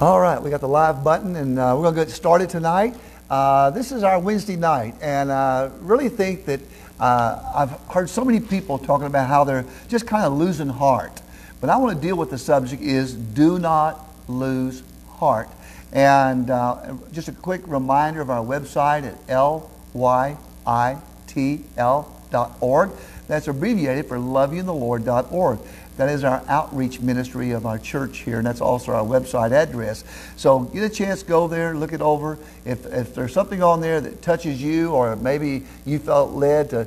All right, we got the live button, and uh, we're going to get started tonight. Uh, this is our Wednesday night, and I uh, really think that uh, I've heard so many people talking about how they're just kind of losing heart. But I want to deal with the subject is do not lose heart. And uh, just a quick reminder of our website at lyitl.org. That's abbreviated for loveyouinthelord.org. That is our outreach ministry of our church here, and that's also our website address. So get a chance, go there, look it over. If, if there's something on there that touches you, or maybe you felt led to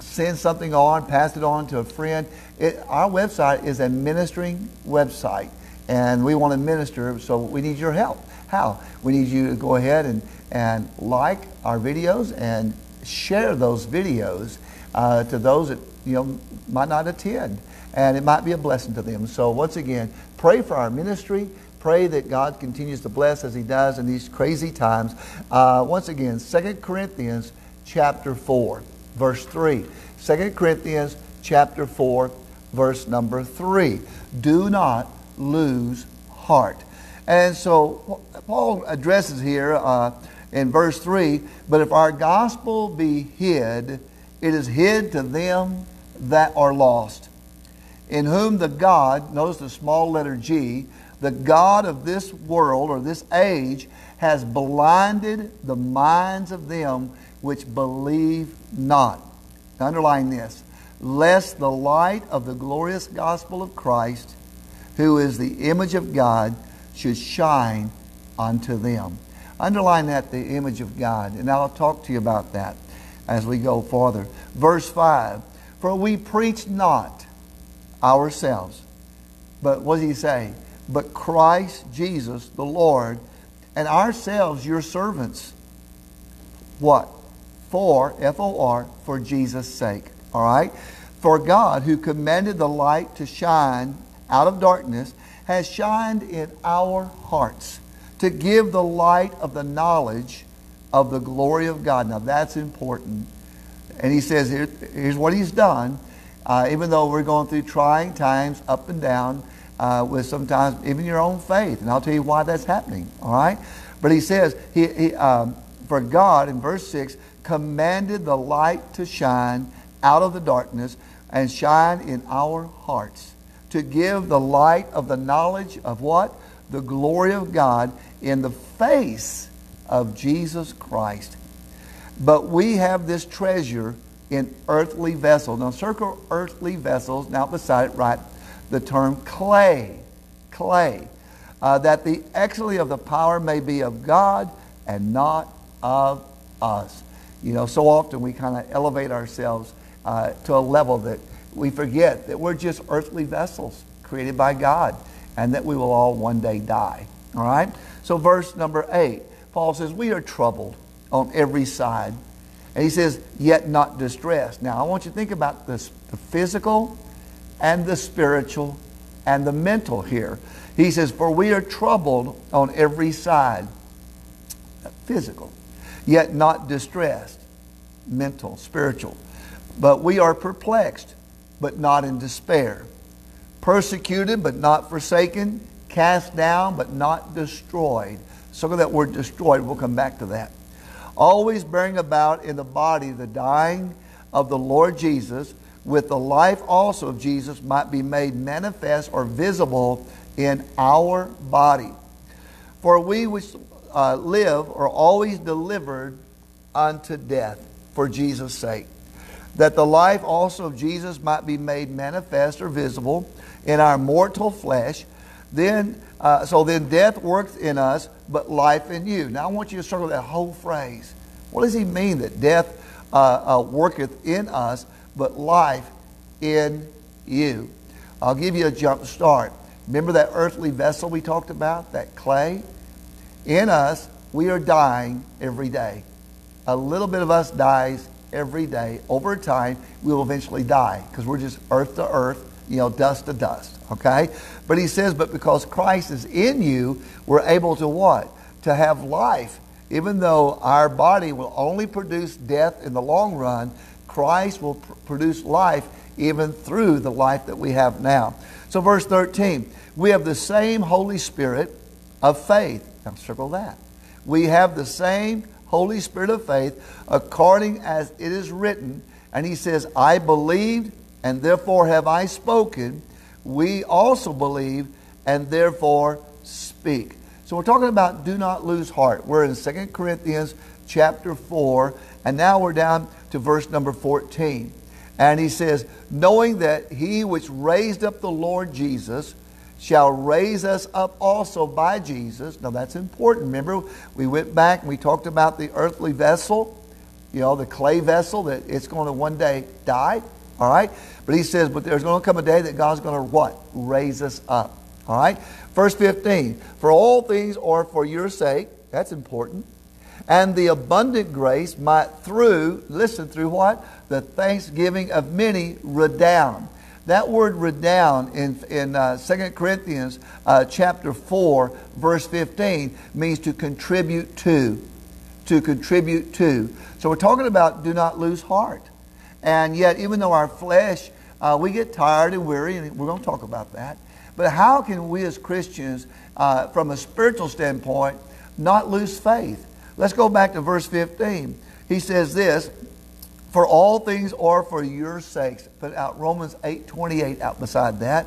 send something on, pass it on to a friend, it, our website is a ministering website, and we want to minister, so we need your help. How? We need you to go ahead and, and like our videos and share those videos uh, to those that you know might not attend and it might be a blessing to them. So, once again, pray for our ministry. Pray that God continues to bless as He does in these crazy times. Uh, once again, 2 Corinthians chapter 4, verse 3. 2 Corinthians chapter 4, verse number 3. Do not lose heart. And so, Paul addresses here uh, in verse 3 But if our gospel be hid, it is hid to them that are lost in whom the God, notice the small letter G, the God of this world or this age has blinded the minds of them which believe not. Underline this. Lest the light of the glorious gospel of Christ, who is the image of God, should shine unto them. Underline that, the image of God. And I'll talk to you about that as we go farther. Verse 5 For we preach not ourselves. But what does he say? But Christ Jesus, the Lord, and ourselves, your servants. What? For, F O R, for Jesus' sake. All right? For God, who commanded the light to shine out of darkness, has shined in our hearts to give the light of the knowledge of the glory of God. Now that's important. And he says, here, here's what he's done. Uh, even though we're going through trying times, up and down, uh, with sometimes even your own faith. And I'll tell you why that's happening, all right? But he says, he, he um, For God, in verse 6, commanded the light to shine out of the darkness and shine in our hearts to give the light of the knowledge of what? The glory of God in the face of Jesus Christ. But we have this treasure in earthly vessels. Now, circle earthly vessels. Now, beside it, write the term clay. Clay. Uh, that the excellency of the power may be of God and not of us. You know, so often we kind of elevate ourselves uh, to a level that we forget that we're just earthly vessels created by God and that we will all one day die. All right? So, verse number eight, Paul says, We are troubled on every side and he says, yet not distressed. Now, I want you to think about this, the physical and the spiritual and the mental here. He says, For we are troubled on every side. Physical. Yet not distressed. Mental, spiritual. But we are perplexed, but not in despair. Persecuted, but not forsaken. Cast down, but not destroyed. So that word destroyed, we'll come back to that always bearing about in the body the dying of the Lord Jesus, with the life also of Jesus might be made manifest or visible in our body. For we which uh, live are always delivered unto death for Jesus' sake, that the life also of Jesus might be made manifest or visible in our mortal flesh. Then, uh, so then death works in us, but life in you. Now I want you to circle that whole phrase. What does he mean that death uh, uh, worketh in us, but life in you? I'll give you a jump start. Remember that earthly vessel we talked about, that clay? In us, we are dying every day. A little bit of us dies every day. Over time, we will eventually die because we're just earth to earth, you know, dust to dust. Okay? But he says, but because Christ is in you, we're able to what? To have life even though our body will only produce death in the long run, Christ will pr- produce life even through the life that we have now. So, verse 13, we have the same Holy Spirit of faith. Now circle that. We have the same Holy Spirit of faith according as it is written. And he says, I believed and therefore have I spoken. We also believe and therefore speak. So we're talking about do not lose heart. We're in 2 Corinthians chapter 4, and now we're down to verse number 14. And he says, knowing that he which raised up the Lord Jesus shall raise us up also by Jesus. Now that's important. Remember, we went back and we talked about the earthly vessel, you know, the clay vessel that it's going to one day die. All right? But he says, but there's going to come a day that God's going to what? Raise us up. All right? Verse 15. For all things are for your sake. That's important. And the abundant grace might through, listen, through what? The thanksgiving of many redound. That word redound in, in uh, 2 Corinthians uh, chapter 4, verse 15, means to contribute to. To contribute to. So we're talking about do not lose heart. And yet, even though our flesh, uh, we get tired and weary, and we're going to talk about that. But how can we as Christians, uh, from a spiritual standpoint, not lose faith? Let's go back to verse 15. He says this, for all things are for your sakes. Put out Romans 8 28 out beside that.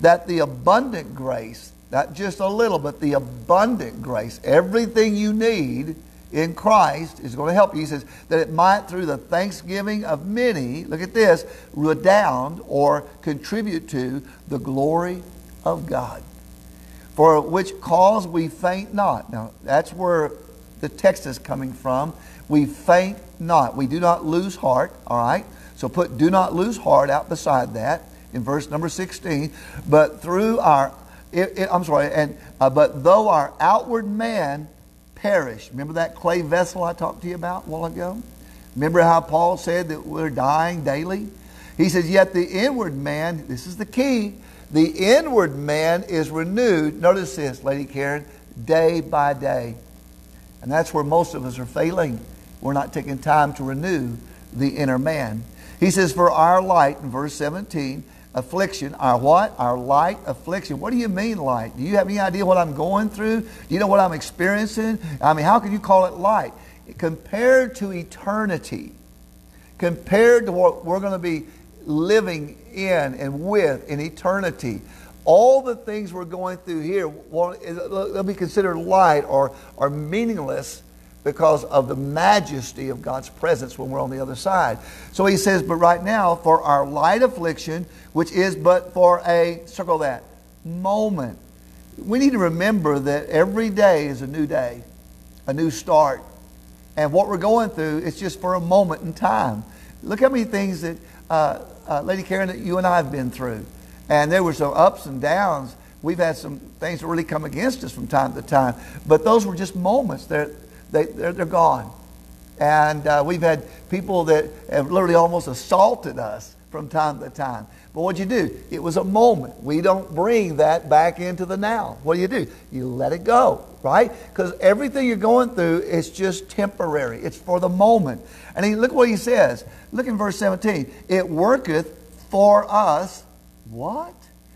That the abundant grace, not just a little, but the abundant grace, everything you need in Christ is going to help you. He says that it might, through the thanksgiving of many, look at this, redound or contribute to the glory of God. For which cause we faint not. Now, that's where the text is coming from. We faint not. We do not lose heart, all right? So put do not lose heart out beside that in verse number 16. But through our, it, it, I'm sorry, and uh, but though our outward man perish. Remember that clay vessel I talked to you about a while ago? Remember how Paul said that we're dying daily? He says, Yet the inward man, this is the key, the inward man is renewed. Notice this, Lady Karen, day by day. And that's where most of us are failing. We're not taking time to renew the inner man. He says, For our light, in verse 17, affliction. Our what? Our light affliction. What do you mean light? Do you have any idea what I'm going through? Do you know what I'm experiencing? I mean, how can you call it light? Compared to eternity, compared to what we're going to be living in and with in eternity, all the things we're going through here, well, they'll be considered light or, or meaningless because of the majesty of God's presence when we're on the other side. So he says, But right now, for our light affliction, which is but for a, circle that, moment. We need to remember that every day is a new day, a new start. And what we're going through, it's just for a moment in time. Look how many things that, uh, uh, Lady Karen, that you and I have been through. And there were some ups and downs. We've had some things that really come against us from time to time. But those were just moments. They're, they, they're, they're gone. And uh, we've had people that have literally almost assaulted us from time to time. But what you do? It was a moment. We don't bring that back into the now. What do you do? You let it go, right? Because everything you're going through is just temporary. It's for the moment. And he, look what he says. Look in verse 17. It worketh for us. What?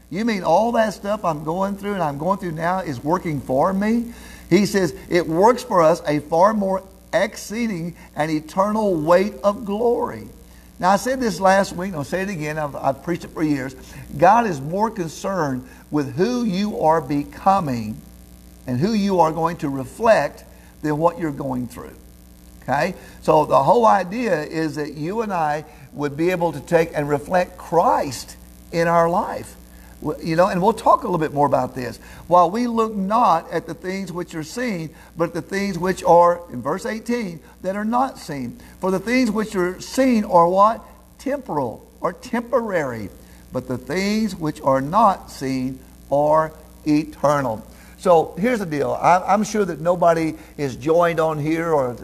You mean all that stuff I'm going through and I'm going through now is working for me? He says, it works for us a far more exceeding and eternal weight of glory. Now, I said this last week, and I'll say it again, I've, I've preached it for years. God is more concerned with who you are becoming and who you are going to reflect than what you're going through. Okay? So the whole idea is that you and I would be able to take and reflect Christ in our life. You know, and we'll talk a little bit more about this. While we look not at the things which are seen, but the things which are, in verse 18, that are not seen. For the things which are seen are what? Temporal or temporary. But the things which are not seen are eternal. So here's the deal. I'm sure that nobody is joined on here or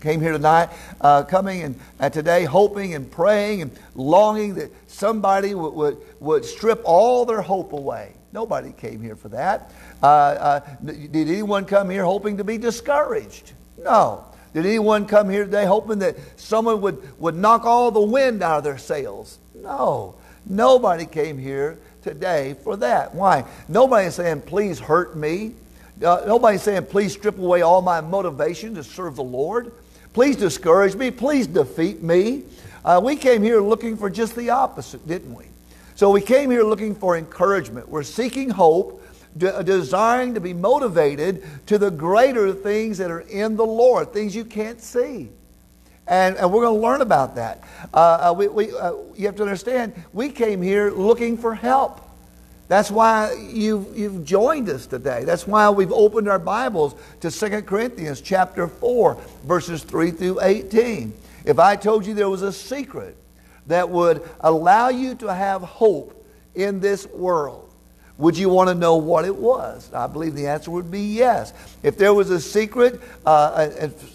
came here tonight, uh, coming and uh, today hoping and praying and longing that somebody would, would, would strip all their hope away. Nobody came here for that. Uh, uh did anyone come here hoping to be discouraged? No. Did anyone come here today hoping that someone would, would knock all the wind out of their sails? No. Nobody came here today for that. Why? Nobody saying, please hurt me. Uh, nobody's saying, please strip away all my motivation to serve the Lord. Please discourage me. Please defeat me. Uh, we came here looking for just the opposite, didn't we? So we came here looking for encouragement. We're seeking hope, de- desiring to be motivated to the greater things that are in the Lord, things you can't see. And, and we're going to learn about that. Uh, uh, we, we, uh, you have to understand, we came here looking for help. That's why you've, you've joined us today. That's why we've opened our Bibles to 2 Corinthians chapter 4, verses 3 through 18. If I told you there was a secret that would allow you to have hope in this world, would you want to know what it was? I believe the answer would be yes. If there was a secret, uh,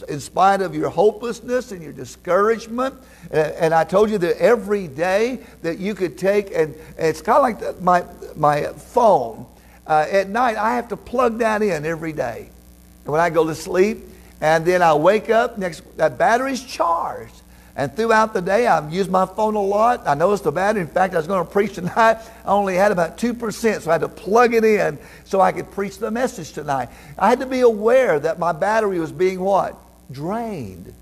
in spite of your hopelessness and your discouragement, and I told you that every day that you could take, and, it's kind of like the, my, my phone. Uh, at night, I have to plug that in every day. And when I go to sleep, and then I wake up, next that battery's charged. And throughout the day, I've used my phone a lot. I noticed the battery. In fact, I was going to preach tonight. I only had about 2%, so I had to plug it in so I could preach the message tonight. I had to be aware that my battery was being what? Drained.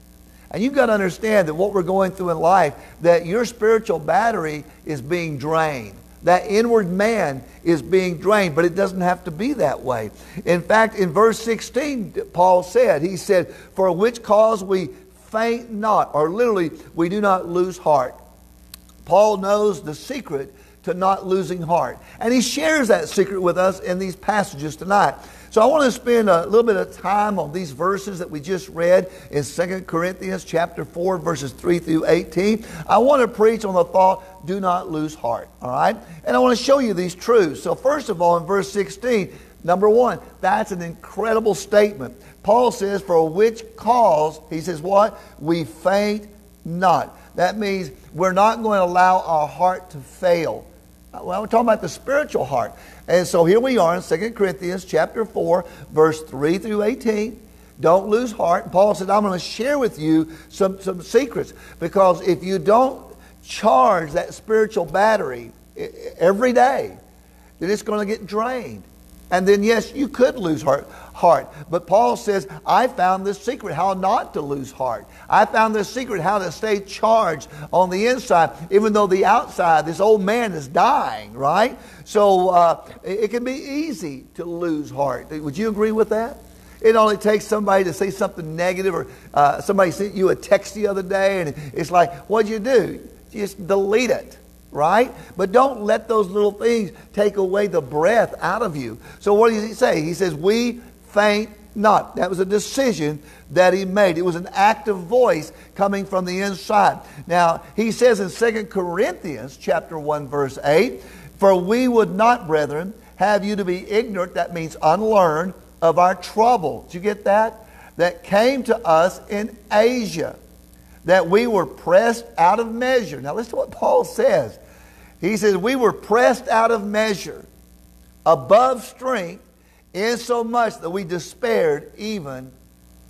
And you've got to understand that what we're going through in life, that your spiritual battery is being drained. That inward man is being drained, but it doesn't have to be that way. In fact, in verse 16, Paul said, he said, For which cause we faint not, or literally, we do not lose heart. Paul knows the secret to not losing heart. And he shares that secret with us in these passages tonight. So I want to spend a little bit of time on these verses that we just read in 2 Corinthians chapter 4 verses 3 through 18. I want to preach on the thought do not lose heart, all right? And I want to show you these truths. So first of all in verse 16, number 1, that's an incredible statement. Paul says, For which cause, he says, what? We faint not. That means we're not going to allow our heart to fail. Well, we're talking about the spiritual heart. And so here we are in 2 Corinthians chapter 4, verse 3 through 18. Don't lose heart. Paul said, I'm going to share with you some, some secrets. Because if you don't charge that spiritual battery every day, then it's going to get drained. And then, yes, you could lose heart, heart. But Paul says, I found this secret how not to lose heart. I found this secret how to stay charged on the inside, even though the outside, this old man is dying, right? So uh, it can be easy to lose heart. Would you agree with that? It only takes somebody to say something negative, or uh, somebody sent you a text the other day, and it's like, what'd you do? Just delete it right? But don't let those little things take away the breath out of you. So what does he say? He says, We faint not. That was a decision that he made. It was an active voice coming from the inside. Now, he says in 2 Corinthians chapter 1 verse 8, "For we would not, brethren, have you to be ignorant, that means unlearned, of our trouble." Did you get that? That came to us in Asia, that we were pressed out of measure. Now, listen to what Paul says. He says, We were pressed out of measure, above strength, insomuch that we despaired even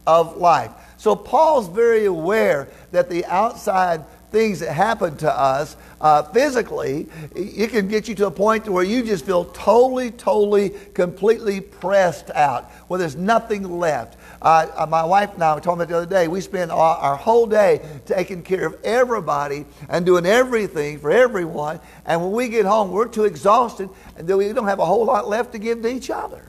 of life. So Paul's very aware that the outside things that happen to us uh, physically, it can get you to a point where you just feel totally, totally, completely pressed out, where there's nothing left. Uh, my wife and I were talking about the other day. We spend our, our whole day taking care of everybody and doing everything for everyone. And when we get home, we're too exhausted and we don't have a whole lot left to give to each other.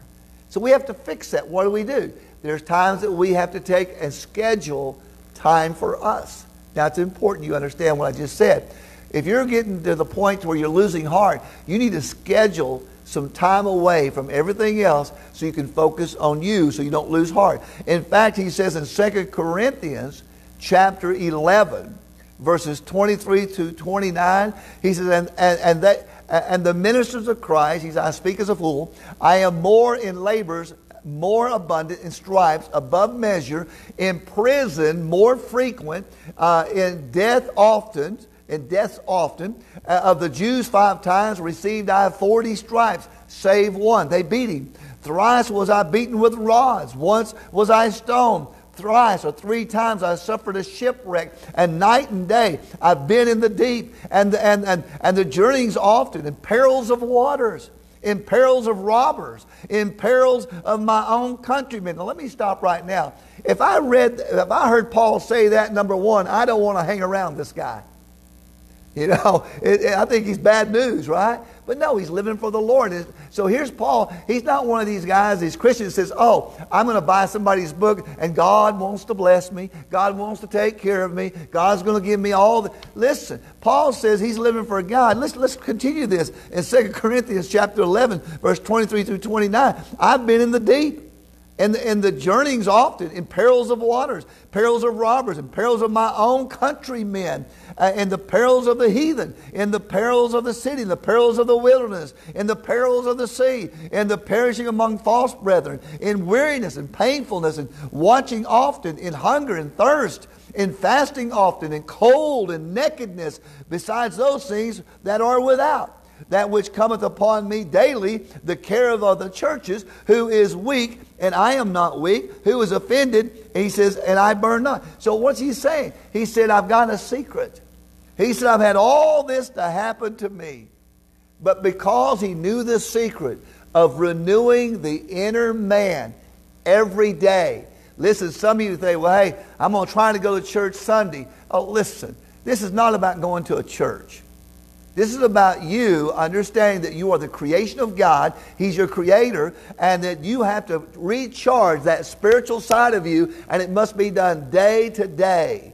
So we have to fix that. What do we do? There's times that we have to take and schedule time for us. Now, it's important you understand what I just said. If you're getting to the point where you're losing heart, you need to schedule some time away from everything else so you can focus on you so you don't lose heart. In fact, he says in 2 Corinthians chapter 11, verses 23 to 29, he says, and, and, and, that, and the ministers of Christ, he says, I speak as a fool, I am more in labors, more abundant in stripes, above measure, in prison, more frequent, uh, in death often, in deaths often. Uh, of the Jews, five times received I forty stripes, save one. They beat him. Thrice was I beaten with rods. Once was I stoned. Thrice or three times I suffered a shipwreck, and night and day I've been in the deep, and, and, and, and the journeyings often, and perils of waters in perils of robbers, in perils of my own countrymen. Now, let me stop right now. If I read, if I heard Paul say that, number one, I don't want to hang around this guy. You know, it, it, I think he's bad news, right? But no, he's living for the Lord. So here's Paul. He's not one of these guys, these Christians says, oh, I'm going to buy somebody's book and God wants to bless me. God wants to take care of me. God's going to give me all the... Listen, Paul says he's living for God. Let's, let's continue this in 2 Corinthians chapter 11, verse 23 through 29. I've been in the deep. And, and the journeyings often in perils of waters, perils of robbers, and perils of my own countrymen, uh, and the perils of the heathen, and the perils of the city, and the perils of the wilderness, and the perils of the sea, and the perishing among false brethren, in weariness and painfulness, and watching often, in hunger and thirst, in fasting often, in cold and nakedness, besides those things that are without that which cometh upon me daily, the care of the churches, who is weak, and I am not weak, who is offended, he says, and I burn not. So what's he saying? He said, I've got a secret. He said, I've had all this to happen to me. But because he knew the secret of renewing the inner man every day. Listen, some of you say, well, hey, I'm going to try to go to church Sunday. Oh, listen, this is not about going to a church. This is about you understanding that you are the creation of God, He's your creator, and that you have to recharge that spiritual side of you, and it must be done day to day.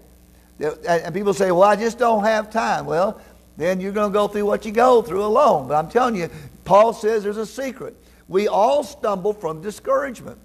And people say, Well, I just don't have time. Well, then you're going to go through what you go through alone. But I'm telling you, Paul says there's a secret. We all stumble from discouragement.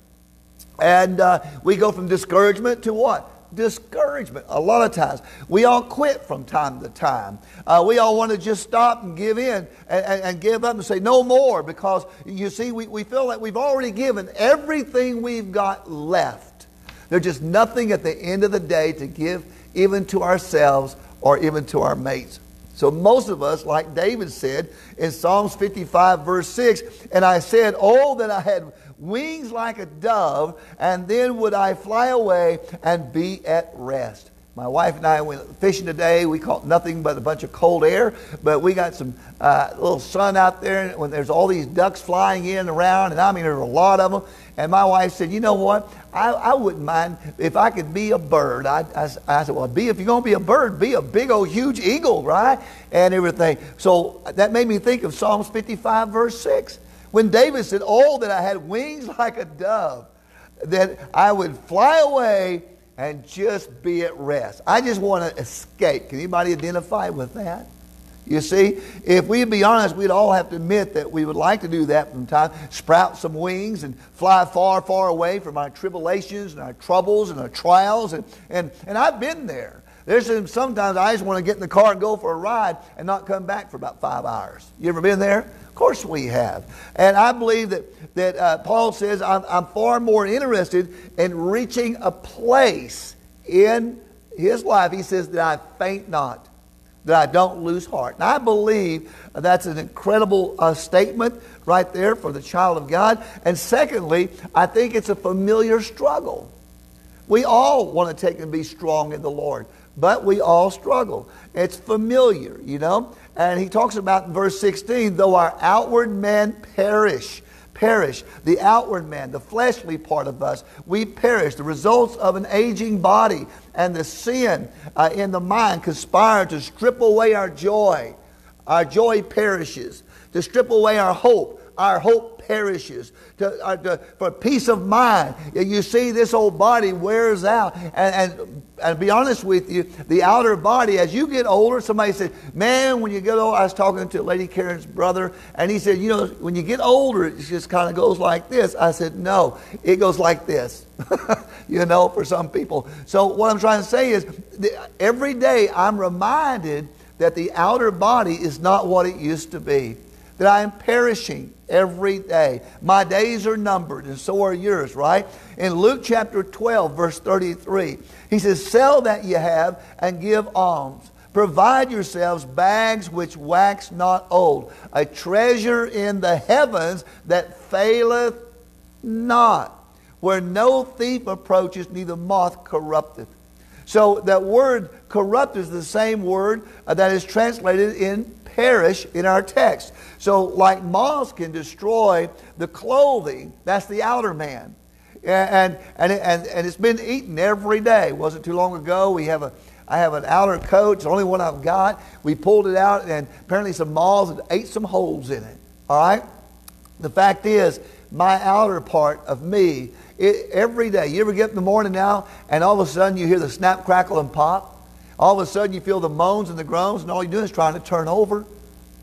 And uh, we go from discouragement to what? Discouragement a lot of times. We all quit from time to time. Uh, we all want to just stop and give in and, and, and, give up and say no more because you see, we, we feel like we've already given everything we've got left. There's just nothing at the end of the day to give even to ourselves or even to our mates. So most of us, like David said in Psalms 55, verse 6, and I said, Oh, that I had wings like a dove, and then would I fly away and be at rest. My wife and I went fishing today. We caught nothing but a bunch of cold air, but we got some uh, little sun out there when there's all these ducks flying in and around, and I mean, there's a lot of them. And my wife said, You know what? I, I wouldn't mind if I could be a bird. I, I, I said, Well, be if you're to be a bird, be a big old huge eagle, right? And everything. So that made me think of Psalms 55, verse 6. When David said, Oh, that I had wings like a dove, that I would fly away and just be at rest. I just want to escape. Can anybody identify with that? You see, if we'd be honest, we'd all have to admit that we would like to do that from time, sprout some wings and fly far, far away from our tribulations and our troubles and our trials. And, and, and I've been there. There's some, sometimes I just want to get in the car and go for a ride and not come back for about five hours. You ever been there? Of course we have. And I believe that, that uh, Paul says, I'm, I'm far more interested in reaching a place in his life. He says that I faint not, that I don't lose heart. And I believe that's an incredible uh, statement right there for the child of God. And secondly, I think it's a familiar struggle. We all want to take and be strong in the Lord, but we all struggle. It's familiar, you know. And he talks about in verse 16, though our outward man perish, perish, the outward man, the fleshly part of us, we perish. The results of an aging body and the sin uh, in the mind conspire to strip away our joy. Our joy perishes, to strip away our hope. Our hope perishes, to, uh, to, for peace of mind. You see, this old body wears out. And, and, and be honest with you, the outer body, as you get older, somebody said, Man, when you get old, I was talking to Lady Karen's brother, and he said, You know, when you get older, it just kind of goes like this. I said, No, it goes like this. you know, for some people. So, what I'm trying to say is, every day I'm reminded that the outer body is not what it used to be that I am perishing every day. My days are numbered, and so are yours, right? In Luke chapter 12, verse 33, he says, Sell that you have and give alms. Provide yourselves bags which wax not old, a treasure in the heavens that faileth not, where no thief approaches, neither moth corrupteth. So that word corrupt is the same word uh, that is translated in perish in our text. So, like moths can destroy the clothing, that's the outer man. And, and, and, and it's been eaten every day. Wasn't too long ago. We have a, I have an outer coat. It's the only one I've got. We pulled it out, and apparently some moths had ate some holes in it. All right? The fact is, my outer part of me, it, every day, you ever get up in the morning now, and all of a sudden you hear the snap, crackle, and pop? All of a sudden you feel the moans and the groans, and all you're doing is trying to turn over.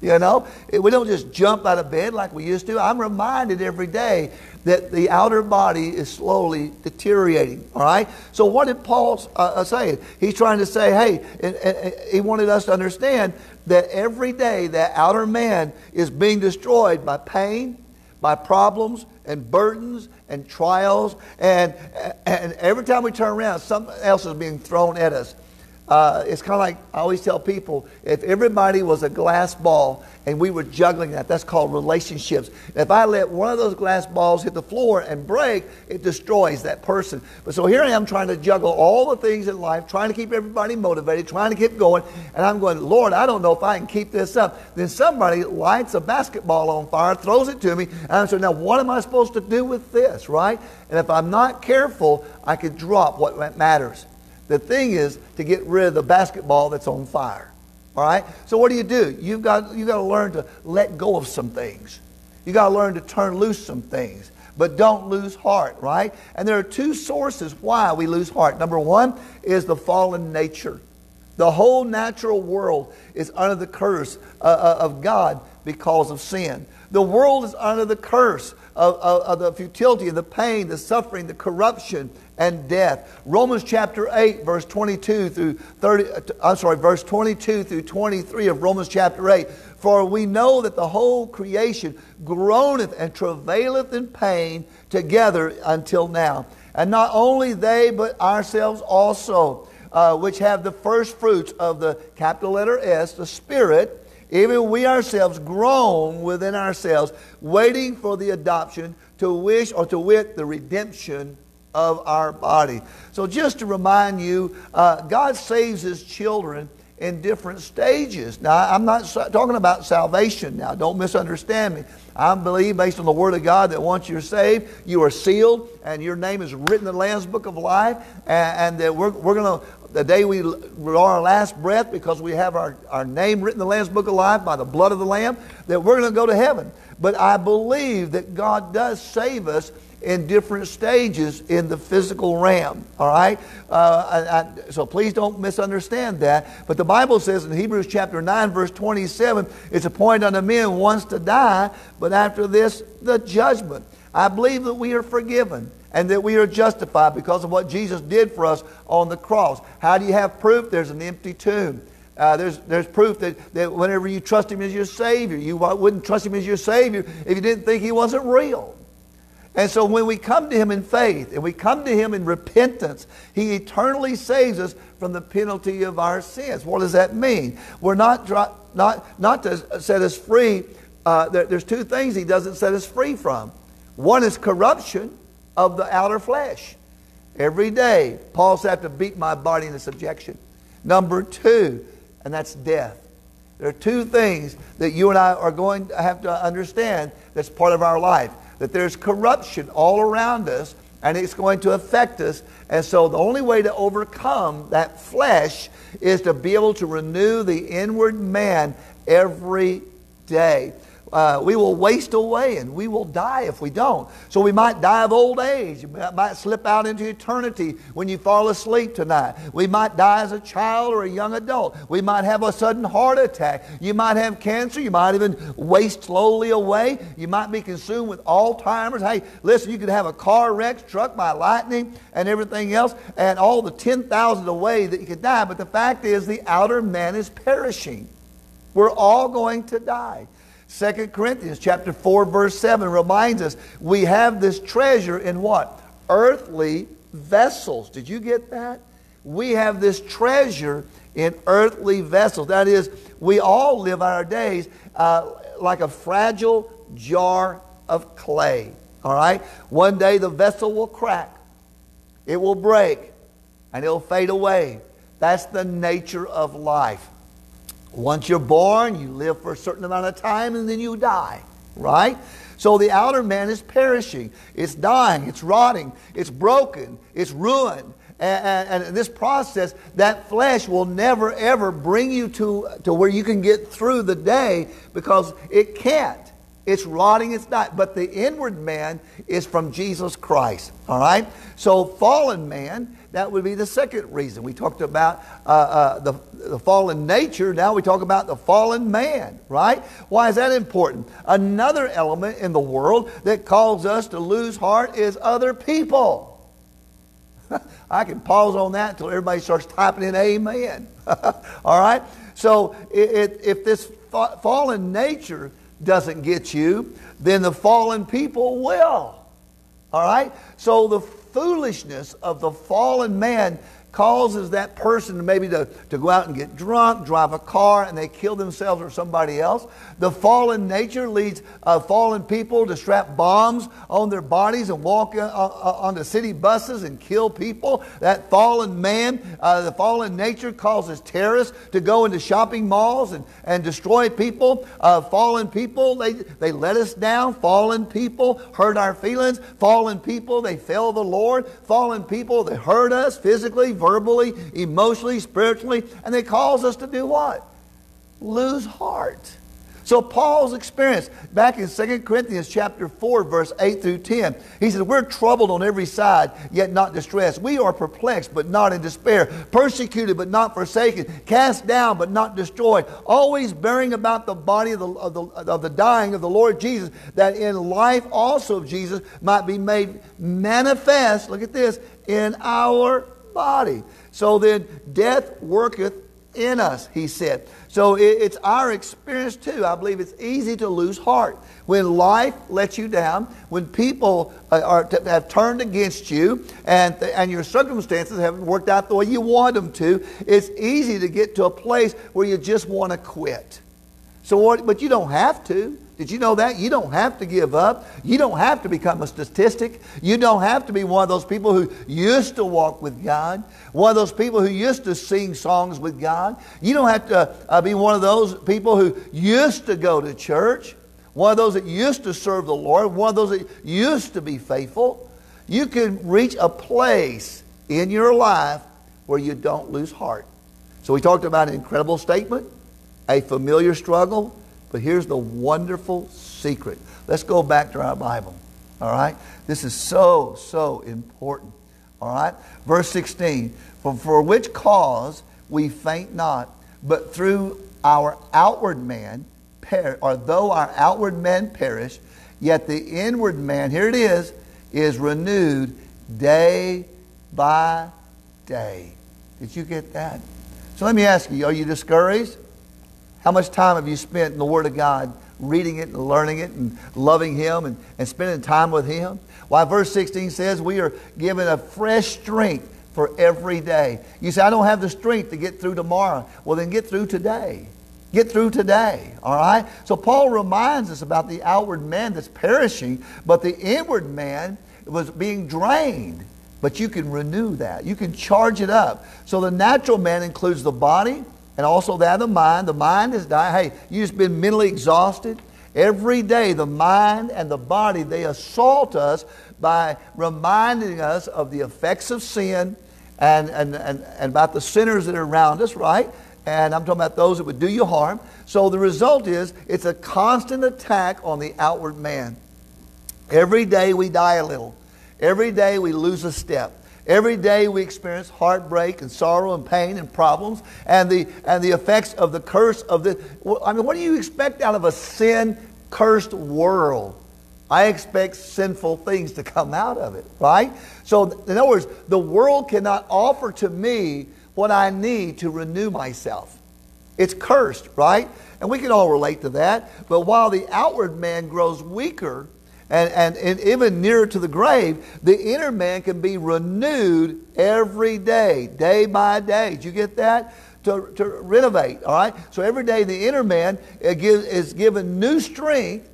You know, we don't just jump out of bed like we used to. I'm reminded every day that the outer body is slowly deteriorating. All right. So what did Paul uh, uh say? He's trying to say, hey, and, and he wanted us to understand that every day that outer man is being destroyed by pain, by problems and burdens and trials, and and every time we turn around, something else is being thrown at us. Uh, it's kind of like I always tell people if everybody was a glass ball and we were juggling that, that's called relationships. If I let one of those glass balls hit the floor and break, it destroys that person. But so here I am trying to juggle all the things in life, trying to keep everybody motivated, trying to keep going, and I'm going, Lord, I don't know if I can keep this up. Then somebody lights a basketball on fire, throws it to me, and I'm saying, now what am I supposed to do with this, right? And if I'm not careful, I could drop what matters. The thing is to get rid of the basketball that's on fire. All right? So what do you do? You've got, you've got to learn to let go of some things. You've got to learn to turn loose some things. But don't lose heart, right? And there are two sources why we lose heart. Number one is the fallen nature. The whole natural world is under the curse uh, uh of God because of sin. The world is under the curse of, of, of, the futility, and the pain, the suffering, the corruption, and death. Romans chapter 8, verse 22 through 30, uh, I'm sorry, verse 22 through 23 of Romans chapter 8. For we know that the whole creation groaneth and travaileth in pain together until now. And not only they, but ourselves also, uh, which have the first fruits of the capital letter S, the Spirit, even we ourselves groan within ourselves, waiting for the adoption to wish or to wit the redemption of our body. So, just to remind you, uh, God saves His children in different stages. Now, I'm not talking about salvation now. Don't misunderstand me. I believe, based on the Word of God, that once you're saved, you are sealed and your name is written in the Lamb's Book of Life, and, and that we're, we're going to the day we draw our last breath because we have our, our name written in the Lamb's Book of Life by the blood of the Lamb, that we're going to go to heaven. But I believe that God does save us in different stages in the physical realm. All right? Uh, I, I, so please don't misunderstand that. But the Bible says in Hebrews chapter 9, verse 27, it's appointed unto men once to die, but after this, the judgment. I believe that we are forgiven and that we are justified because of what Jesus did for us on the cross. How do you have proof? There's an empty tomb. Uh, there's, there's proof that, that whenever you trust Him as your Savior, you wouldn't trust Him as your Savior if you didn't think He wasn't real. And so when we come to Him in faith and we come to Him in repentance, He eternally saves us from the penalty of our sins. What does that mean? We're not, not, not to set us free. Uh, there, there's two things He doesn't set us free from. One is corruption of the outer flesh. Every day, Paul said, I have to beat my body into subjection. Number two, and that's death. There are two things that you and I are going to have to understand that's part of our life that there's corruption all around us and it's going to affect us. And so the only way to overcome that flesh is to be able to renew the inward man every day uh, we will waste away and we will die if we don't. So we might die of old age. You might slip out into eternity when you fall asleep tonight. We might die as a child or a young adult. We might have a sudden heart attack. You might have cancer. You might even waste slowly away. You might be consumed with Alzheimer's. Hey, listen, you could have a car wreck, struck by lightning, and everything else, and all the 10,000 away that you could die. But the fact is, the outer man is perishing. We're all going to die. 2 Corinthians chapter 4 verse 7 reminds us we have this treasure in what? Earthly vessels. Did you get that? We have this treasure in earthly vessels. That is, we all live our days uh, like a fragile jar of clay. All right? One day the vessel will crack, it will break, and it'll fade away. That's the nature of life. Once you're born, you live for a certain amount of time and then you die, right? So the outer man is perishing, it's dying, it's rotting, it's broken, it's ruined. And, and, and, this process, that flesh will never ever bring you to, to where you can get through the day because it can't. It's rotting, it's not. But the inward man is from Jesus Christ. All right? So, fallen man, that would be the second reason. We talked about uh, uh, the, the fallen nature. Now we talk about the fallen man, right? Why is that important? Another element in the world that causes us to lose heart is other people. I can pause on that until everybody starts typing in amen. All right? So, it, if this fa- fallen nature doesn't get you, then the fallen people will. All right? So the foolishness of the fallen man causes that person maybe to, to go out and get drunk, drive a car, and they kill themselves or somebody else. The fallen nature leads uh, fallen people to strap bombs on their bodies and walk uh, uh, on the city buses and kill people. That fallen man, uh, the fallen nature causes terrorists to go into shopping malls and, and destroy people. Uh, fallen people, they, they let us down. Fallen people hurt our feelings. Fallen people, they fail the Lord. Fallen people, they hurt us physically, verbally, emotionally, spiritually, and they cause us to do what? Lose heart. So Paul's experience back in 2 Corinthians chapter 4 verse 8 through 10. He says, "We're troubled on every side, yet not distressed. We are perplexed, but not in despair, persecuted but not forsaken, cast down but not destroyed, always bearing about the body of the, of the, of the dying of the Lord Jesus, that in life also of Jesus might be made manifest, look at this, in our body. So then death worketh in us, he said. So it's our experience too. I believe it's easy to lose heart. When life lets you down, when people uh, are, have turned against you and, and your circumstances haven't worked out the way you want them to, it's easy to get to a place where you just want to quit. So what, but you don't have to. Did you know that? You don't have to give up. You don't have to become a statistic. You don't have to be one of those people who used to walk with God, one of those people who used to sing songs with God. You don't have to uh, be one of those people who used to go to church, one of those that used to serve the Lord, one of those that used to be faithful. You can reach a place in your life where you don't lose heart. So we talked about an incredible statement, a familiar struggle, but here's the wonderful secret. Let's go back to our Bible. All right? This is so, so important. All right? Verse 16 For, for which cause we faint not, but through our outward man, per- or though our outward man perish, yet the inward man, here it is, is renewed day by day. Did you get that? So let me ask you, are you discouraged? How much time have you spent in the Word of God, reading it and learning it and loving Him and, and spending time with Him? Why, verse 16 says we are given a fresh strength for every day. You say, I don't have the strength to get through tomorrow. Well, then get through today. Get through today, all right? So Paul reminds us about the outward man that's perishing, but the inward man was being drained. But you can renew that. You can charge it up. So the natural man includes the body, and also that of the mind. The mind is dying. Hey, you've just been mentally exhausted. Every day, the mind and the body, they assault us by reminding us of the effects of sin and, and, and, and about the sinners that are around us, right? And I'm talking about those that would do you harm. So the result is it's a constant attack on the outward man. Every day we die a little. Every day we lose a step. Every day we experience heartbreak and sorrow and pain and problems and the, and the effects of the curse of the. I mean, what do you expect out of a sin cursed world? I expect sinful things to come out of it, right? So, in other words, the world cannot offer to me what I need to renew myself. It's cursed, right? And we can all relate to that. But while the outward man grows weaker, and, and, and even nearer to the grave, the inner man can be renewed every day, day by day. Do you get that? To, to renovate, all right? So every day the inner man is given new strength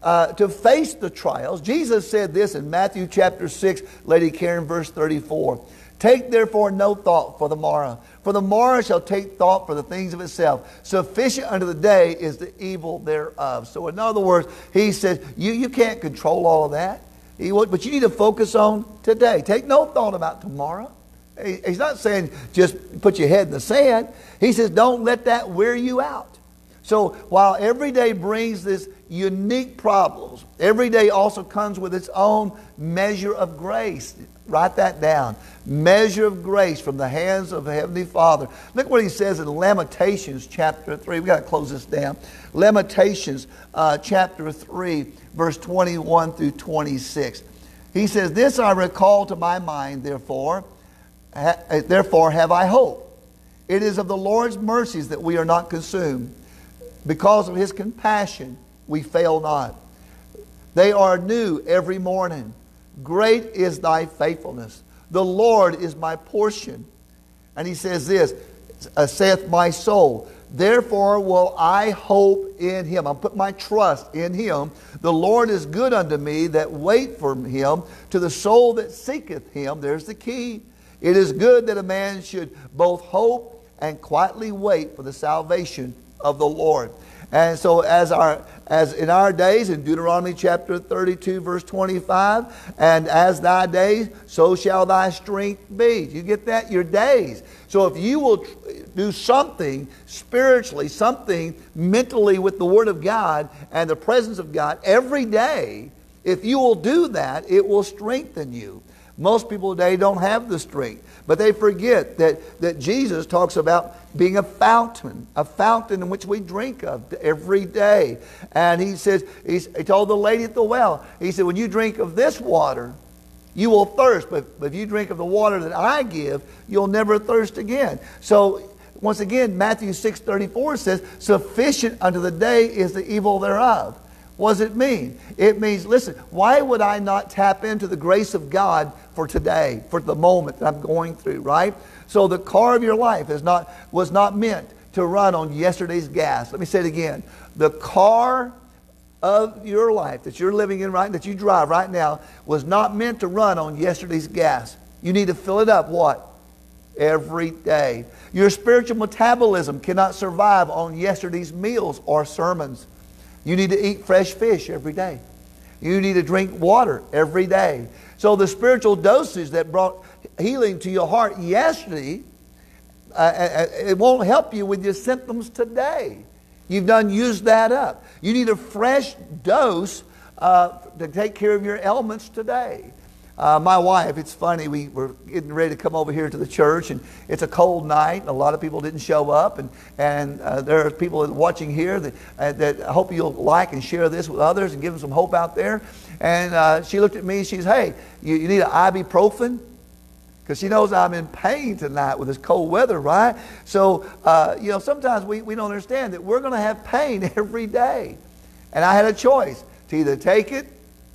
uh, to face the trials. Jesus said this in Matthew chapter 6, Lady Karen, verse 34. Take therefore no thought for the morrow, for the morrow shall take thought for the things of itself. Sufficient unto the day is the evil thereof. So, in other words, he says, you, you can't control all of that. But you need to focus on today. Take no thought about tomorrow. He's not saying just put your head in the sand. He says, don't let that wear you out. So while every day brings this unique problems, every day also comes with its own measure of grace. Write that down. Measure of grace from the hands of the Heavenly Father. Look what he says in Lamentations chapter 3. We've got to close this down. Lamentations uh, chapter 3, verse 21 through 26. He says, This I recall to my mind, therefore, ha- therefore have I hope. It is of the Lord's mercies that we are not consumed. Because of his compassion, we fail not. They are new every morning. Great is thy faithfulness. The Lord is my portion. And he says this, uh, saith my soul, Therefore will I hope in him. I'll put my trust in him. The Lord is good unto me that wait for him. To the soul that seeketh him, there's the key. It is good that a man should both hope and quietly wait for the salvation of the Lord. And so as our as in our days in Deuteronomy chapter 32 verse 25 and as thy days so shall thy strength be. You get that? Your days. So if you will do something spiritually, something mentally with the word of God and the presence of God every day, if you will do that, it will strengthen you. Most people today don't have the strength. But they forget that, that Jesus talks about being a fountain, a fountain in which we drink of every day. And he says, he told the lady at the well, he said, when you drink of this water, you will thirst. But, but if you drink of the water that I give, you'll never thirst again. So once again, Matthew 6.34 says, sufficient unto the day is the evil thereof. What does it mean? It means, listen, why would I not tap into the grace of God for today, for the moment that I'm going through, right? So the car of your life is not, was not meant to run on yesterday's gas. Let me say it again. The car of your life that you're living in right that you drive right now was not meant to run on yesterday's gas. You need to fill it up what? Every day. Your spiritual metabolism cannot survive on yesterday's meals or sermons. You need to eat fresh fish every day. You need to drink water every day. So the spiritual dosage that brought healing to your heart yesterday, uh, uh, uh, it won't help you with your symptoms today. You've done used that up. You need a fresh dose uh, to take care of your ailments today. Uh, my wife, it's funny, we were getting ready to come over here to the church, and it's a cold night, and a lot of people didn't show up, and, and uh, there are people watching here that, uh, that I hope you'll like and share this with others and give them some hope out there. And uh, she looked at me, and she says, hey, you, you need an ibuprofen? Because she knows I'm in pain tonight with this cold weather, right? So, uh, you know, sometimes we, we don't understand that we're going to have pain every day. And I had a choice to either take it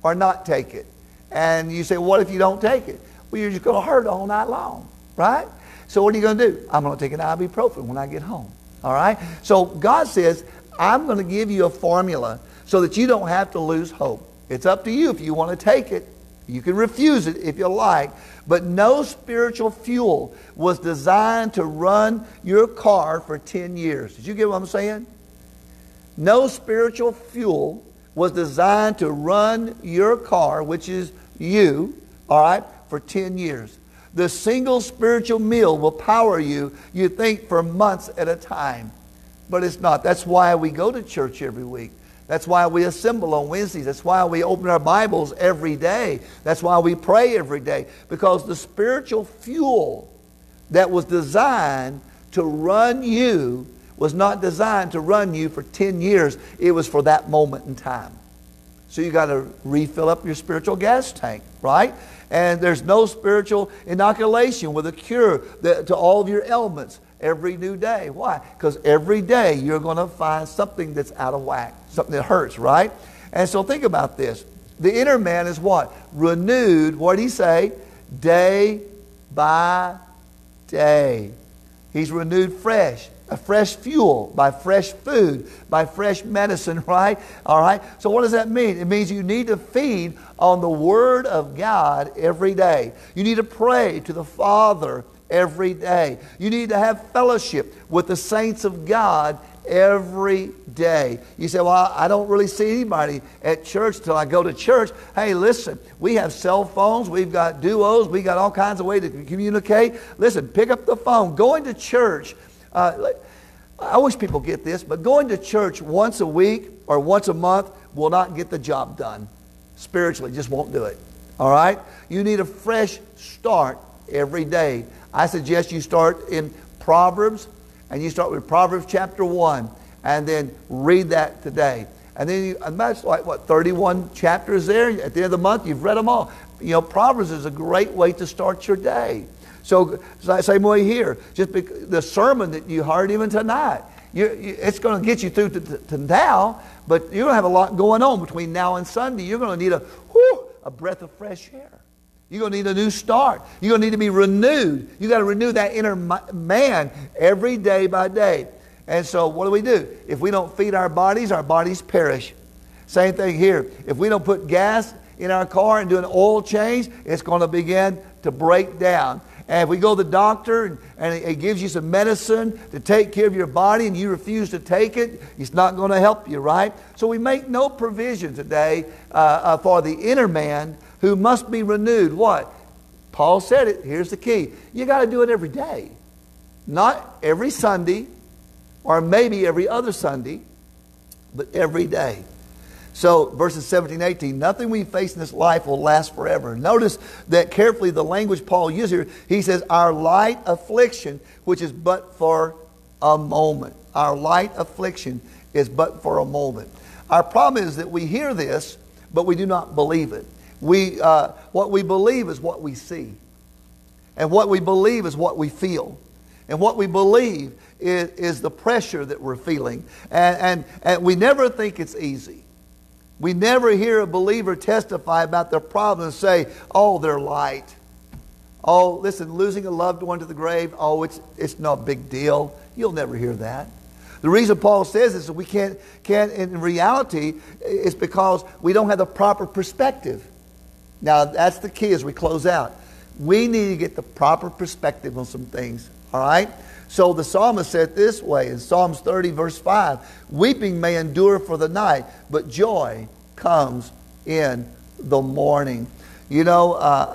or not take it. And you say, what if you don't take it? Well, you're just going to hurt all night long, right? So what are you going to do? I'm going to take an ibuprofen when I get home. All right? So God says, I'm going to give you a formula so that you don't have to lose hope. It's up to you if you want to take it. You can refuse it if you like. But no spiritual fuel was designed to run your car for 10 years. Did you get what I'm saying? No spiritual fuel was designed to run your car, which is you, all right, for 10 years. The single spiritual meal will power you, you think, for months at a time. But it's not. That's why we go to church every week. That's why we assemble on Wednesdays. That's why we open our Bibles every day. That's why we pray every day. Because the spiritual fuel that was designed to run you was not designed to run you for 10 years. It was for that moment in time. So you got to refill up your spiritual gas tank, right? And there's no spiritual inoculation with a cure to all of your ailments every new day. Why? Because every day you're going to find something that's out of whack, something that hurts, right? And so think about this. The inner man is what? Renewed, what did he say? Day by day. He's renewed fresh, fresh fuel, by fresh food, by fresh medicine, right? All right? So, what does that mean? It means you need to feed on the Word of God every day. You need to pray to the Father every day. You need to have fellowship with the saints of God every day. You say, Well, I don't really see anybody at church till I go to church. Hey, listen, we have cell phones, we've got duos, we got all kinds of ways to communicate. Listen, pick up the phone. Going to church, uh, I wish people get this, but going to church once a week or once a month will not get the job done. Spiritually, just won't do it. All right? You need a fresh start every day. I suggest you start in Proverbs and you start with Proverbs chapter 1 and then read that today. And then you, and that's like, what, 31 chapters there? At the end of the month, you've read them all. You know, Proverbs is a great way to start your day. So, same way here. Just the sermon that you heard even tonight, you, you, it's going to get you through to, to, to now, but you're going to have a lot going on between now and Sunday. You're going to need a, whew, a breath of fresh air. You're going to need a new start. You're going to need to be renewed. You've got to renew that inner man every day by day. And so, what do we do? If we don't feed our bodies, our bodies perish. Same thing here. If we don't put gas in our car and do an oil change, it's going to begin to break down. And if we go to the doctor and, it gives you some medicine to take care of your body and you refuse to take it, it's not going to help you, right? So we make no provision today uh, uh, for the inner man who must be renewed. What? Paul said it. Here's the key. You got to do it every day. Not every Sunday or maybe every other Sunday, but every day. So, verses 17 18, nothing we face in this life will last forever. Notice that carefully the language Paul uses here. He says, Our light affliction, which is but for a moment. Our light affliction is but for a moment. Our problem is that we hear this, but we do not believe it. We, uh, what we believe is what we see. And what we believe is what we feel. And what we believe is, is the pressure that we're feeling. And, and, and we never think it's easy. We never hear a believer testify about their problems and say, oh, they're light. Oh, listen, losing a loved one to the grave, oh, it's, it's no big deal. You'll never hear that. The reason Paul says this is we can't, can't in reality, is because we don't have the proper perspective. Now, that's the key as we close out. We need to get the proper perspective on some things, all right? So the psalmist said this way in Psalms 30, verse 5 Weeping may endure for the night, but joy comes in the morning. You know, uh,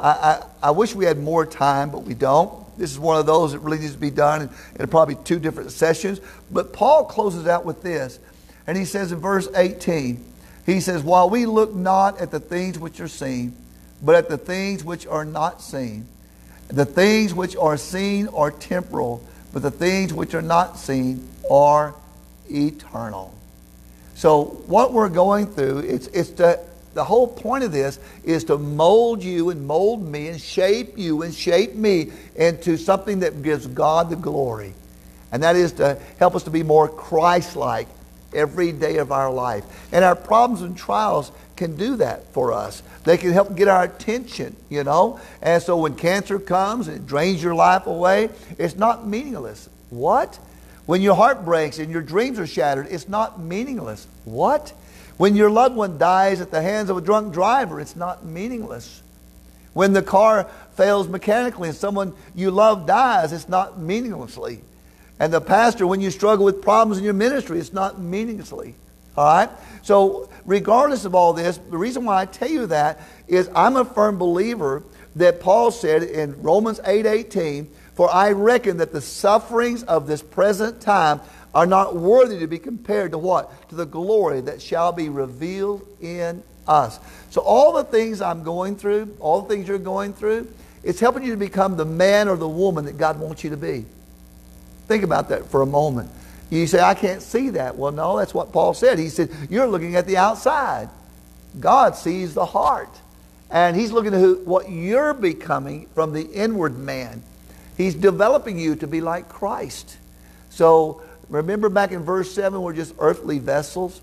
I, I, I, wish we had more time, but we don't. This is one of those that really needs to be done in, in probably two different sessions. But Paul closes out with this, and he says in verse 18, he says, While we look not at the things which are seen, but at the things which are not seen. The things which are seen are temporal, but the things which are not seen are eternal. So what we're going through, it's, it's to, the whole point of this is to mold you and mold me and shape you and shape me into something that gives God the glory. And that is to help us to be more Christ-like every day of our life. And our problems and trials can do that for us. They can help get our attention, you know. And so when cancer comes and it drains your life away, it's not meaningless. What? When your heart breaks and your dreams are shattered, it's not meaningless. What? When your loved one dies at the hands of a drunk driver, it's not meaningless. When the car fails mechanically and someone you love dies, it's not meaninglessly. And the pastor, when you struggle with problems in your ministry, it's not meaninglessly. All right? So, regardless of all this, the reason why I tell you that is I'm a firm believer that Paul said in Romans 8 18, For I reckon that the sufferings of this present time are not worthy to be compared to what? To the glory that shall be revealed in us. So, all the things I'm going through, all the things you're going through, it's helping you to become the man or the woman that God wants you to be. Think about that for a moment. You say, I can't see that. Well, no, that's what Paul said. He said, You're looking at the outside. God sees the heart. And He's looking at who, what you're becoming from the inward man. He's developing you to be like Christ. So remember back in verse 7, we're just earthly vessels.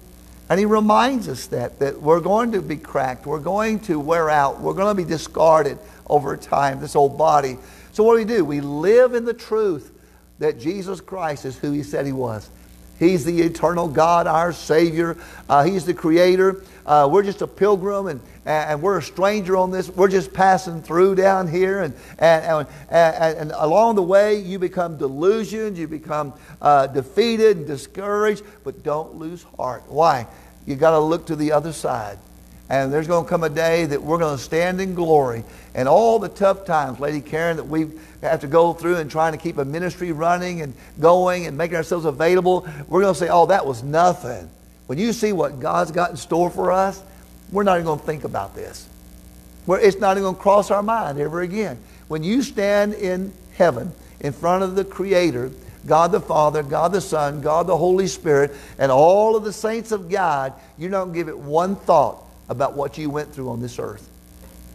And he reminds us that, that we're going to be cracked. We're going to wear out. We're going to be discarded over time, this old body. So what do we do? We live in the truth that Jesus Christ is who he said he was. He's the eternal God, our Savior. Uh, he's the Creator. Uh, we're just a pilgrim and, and we're a stranger on this. We're just passing through down here. And, and, and, and along the way, you become delusioned, you become uh, defeated and discouraged, but don't lose heart. Why? You got to look to the other side. And there's going to come a day that we're going to stand in glory. And all the tough times, Lady Karen, that we have to go through and trying to keep a ministry running and going and making ourselves available, we're going to say, oh, that was nothing. When you see what God's got in store for us, we're not even going to think about this. We're, it's not even going to cross our mind ever again. When you stand in heaven in front of the Creator, God the Father, God the Son, God the Holy Spirit, and all of the saints of God, you don't give it one thought about what you went through on this earth.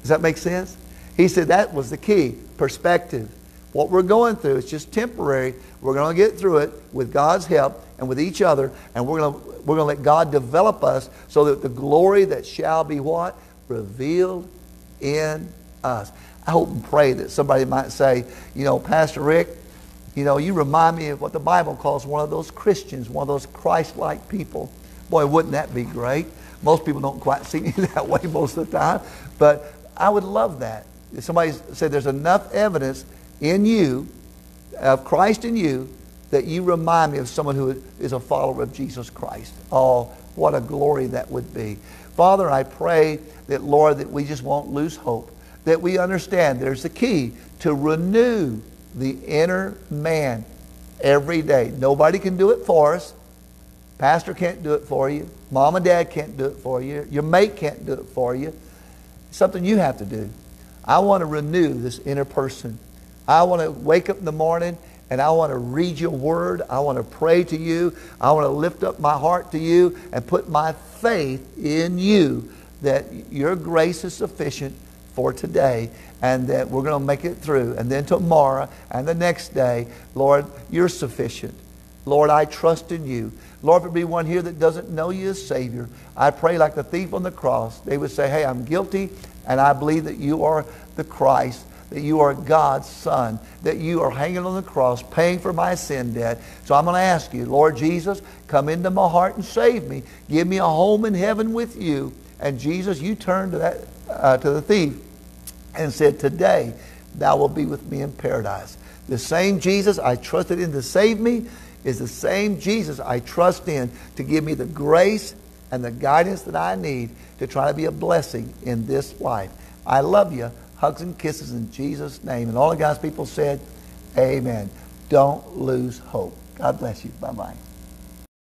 Does that make sense? He said that was the key perspective. What we're going through is just temporary. We're going to get through it with God's help and with each other, and we're going to, we're going to let God develop us so that the glory that shall be what? Revealed in us. I hope and pray that somebody might say, you know, Pastor Rick, you know, you remind me of what the Bible calls one of those Christians, one of those Christ like people. Boy, wouldn't that be great? Most people don't quite see me that way most of the time, but I would love that. If somebody said there's enough evidence in you, of Christ in you, that you remind me of someone who is a follower of Jesus Christ. Oh, what a glory that would be. Father, I pray that, Lord, that we just won't lose hope, that we understand there's the key to renew the inner man every day. Nobody can do it for us. Pastor can't do it for you. Mom and dad can't do it for you. Your mate can't do it for you. It's something you have to do. I want to renew this inner person. I want to wake up in the morning and I want to read your word. I want to pray to you. I want to lift up my heart to you and put my faith in you that your grace is sufficient for today and that we're going to make it through. And then tomorrow and the next day, Lord, you're sufficient. Lord, I trust in you. Lord, if there be one here that doesn't know you as Savior, I pray like the thief on the cross, they would say, Hey, I'm guilty, and I believe that you are the Christ, that you are God's Son, that you are hanging on the cross, paying for my sin debt. So I'm going to ask you, Lord Jesus, come into my heart and save me. Give me a home in heaven with you. And Jesus, you turned to, that, uh, to the thief and said, Today thou wilt be with me in paradise. The same Jesus I trusted in to save me is the same Jesus I trust in to give me the grace and the guidance that I need to try to be a blessing in this life. I love you. Hugs and kisses in Jesus' name. And all the God's people said, Amen. Don't lose hope. God bless you. Bye bye.